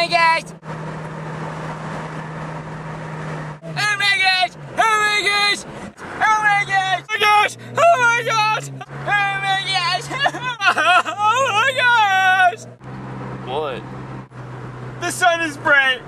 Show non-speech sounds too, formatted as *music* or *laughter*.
my gosh! Oh my gosh! Oh my gosh! Oh my gosh! Oh my gosh! Oh my gosh! Oh my gosh! *laughs* Oh my gosh! What? The sun is bright!